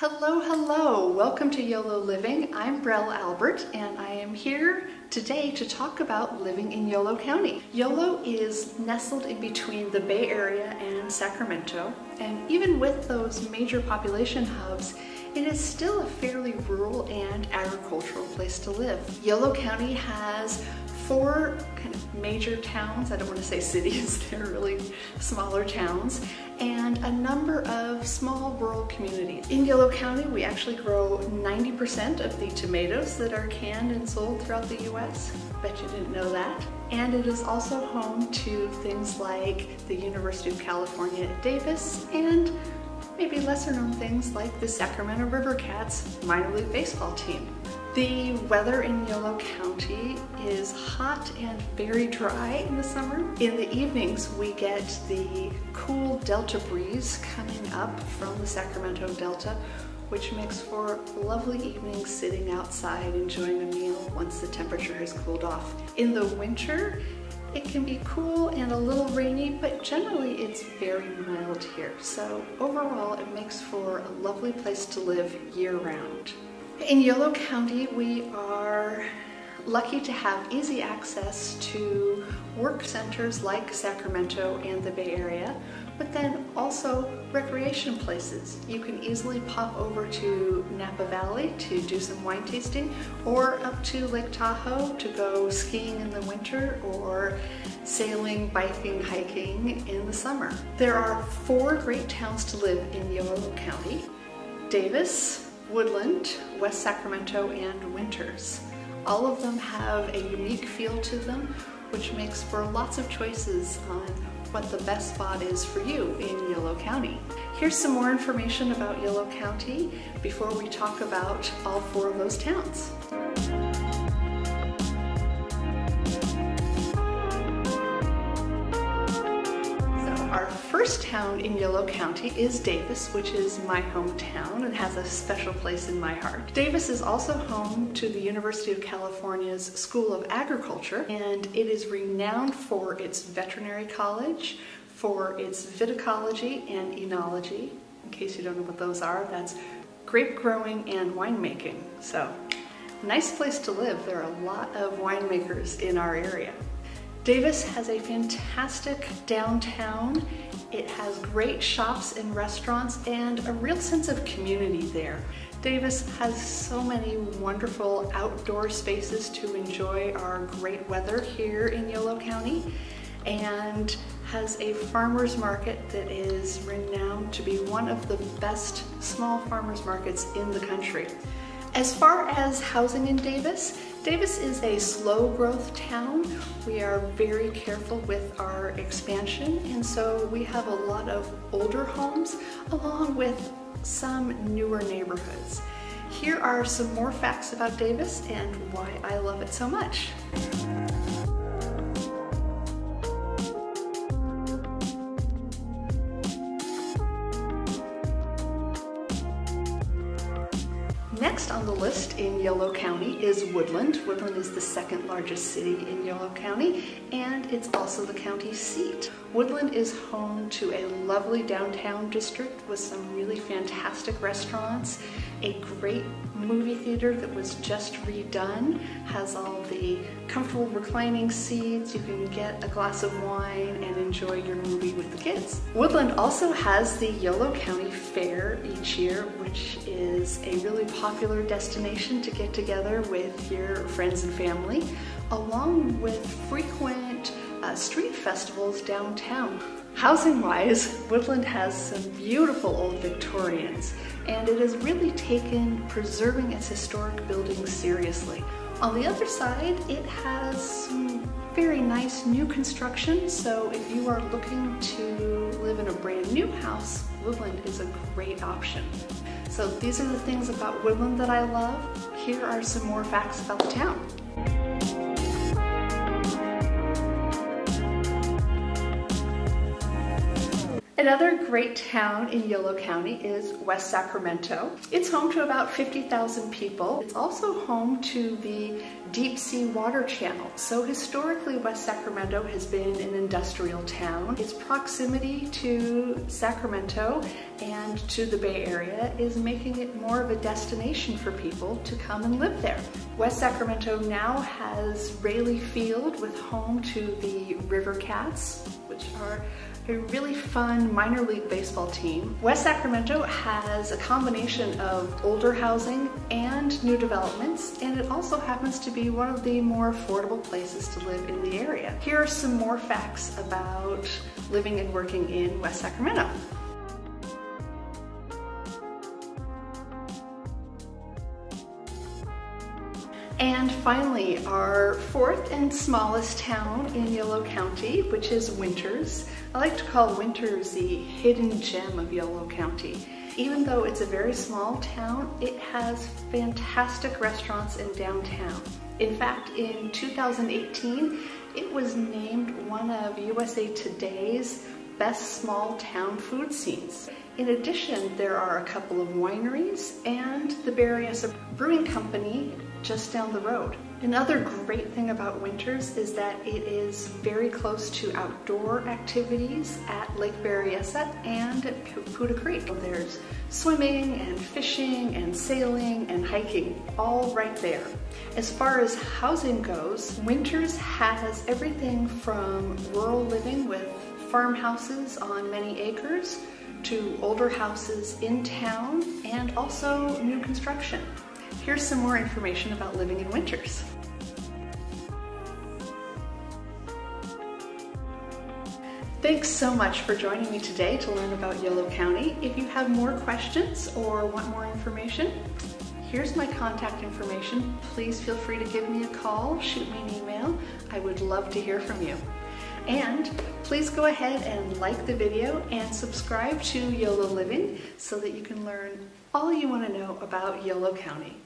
Hello, hello. Welcome to YOLO Living. I'm Brelle Albert and I am here today to talk about living in Yolo County. Yolo is nestled in between the Bay Area and Sacramento and even with those major population hubs, it is still a fairly rural and agricultural place to live. Yolo County has four kind of major towns, I don't want to say cities, they're really smaller towns, and a number of small rural communities. In Yolo County, we actually grow 90% of the tomatoes that are canned and sold throughout the US. Bet you didn't know that. And it is also home to things like the University of California at Davis and maybe lesser known things like the Sacramento River Cats minor league baseball team. The weather in Yolo County is hot and very dry in the summer. In the evenings, we get the cool delta breeze coming up from the Sacramento Delta, which makes for lovely evenings sitting outside enjoying a meal once the temperature has cooled off. In the winter, it can be cool and a little rainy, but generally it's very mild here. So overall, it makes for a lovely place to live year round. In Yolo County, we are lucky to have easy access to work centers like Sacramento and the Bay Area, but then also recreation places. You can easily pop over to Napa Valley to do some wine tasting or up to Lake Tahoe to go skiing in the winter or sailing, biking, hiking in the summer. There are four great towns to live in Yolo County. Davis, Woodland, West Sacramento, and Winters. All of them have a unique feel to them, which makes for lots of choices on what the best spot is for you in Yolo County. Here's some more information about Yolo County before we talk about all four of those towns. First town in Yolo County is Davis, which is my hometown and has a special place in my heart. Davis is also home to the University of California's School of Agriculture, and it is renowned for its veterinary college, for its viticulture and enology. In case you don't know what those are, that's grape growing and winemaking. So, nice place to live. There are a lot of winemakers in our area. Davis has a fantastic downtown. It has great shops and restaurants and a real sense of community there. Davis has so many wonderful outdoor spaces to enjoy our great weather here in Yolo County and has a farmer's market that is renowned to be one of the best small farmers markets in the country. As far as housing in Davis, Davis is a slow growth town. We are very careful with our expansion and so we have a lot of older homes along with some newer neighborhoods. Here are some more facts about Davis and why I love it so much. Next on the list in Yolo County is Woodland. Woodland is the second largest city in Yolo County and it's also the county seat. Woodland is home to a lovely downtown district with some really fantastic restaurants, a great movie theater that was just redone, has all the comfortable reclining seats, you can get a glass of wine and enjoy your movie with the kids. Woodland also has the Yolo County Fair each year, which is a really popular destination to get together with your friends and family, along with frequent uh, street festivals downtown. Housing-wise, Woodland has some beautiful old Victorians, and it has really taken preserving its historic buildings seriously. On the other side, it has some very nice new construction, so if you are looking to live in a brand new house, Woodland is a great option. So these are the things about Woodland that I love. Here are some more facts about the town. Another great town in Yolo County is West Sacramento. It's home to about 50,000 people. It's also home to the deep sea water channel. So historically, West Sacramento has been an industrial town. Its proximity to Sacramento and to the Bay Area is making it more of a destination for people to come and live there. West Sacramento now has Raley Field with home to the River Cats, which are a really fun minor league baseball team. West Sacramento has a combination of older housing and new developments, and it also happens to be one of the more affordable places to live in the area. Here are some more facts about living and working in West Sacramento. And finally, our fourth and smallest town in Yolo County, which is Winters. I like to call Winters the hidden gem of Yolo County. Even though it's a very small town, it has fantastic restaurants in downtown. In fact, in 2018, it was named one of USA Today's best small town food scenes. In addition, there are a couple of wineries and the Berryessa Brewing Company just down the road. Another great thing about Winters is that it is very close to outdoor activities at Lake Berryessa and Putah Creek. There's swimming and fishing and sailing and hiking all right there. As far as housing goes, Winters has everything from rural living with farmhouses on many acres to older houses in town and also new construction. Here's some more information about living in Winters. Thanks so much for joining me today to learn about Yolo County. If you have more questions or want more information, here's my contact information. Please feel free to give me a call, shoot me an email. I would love to hear from you. And please go ahead and like the video and subscribe to YOLO Living so that you can learn all you want to know about Yolo County.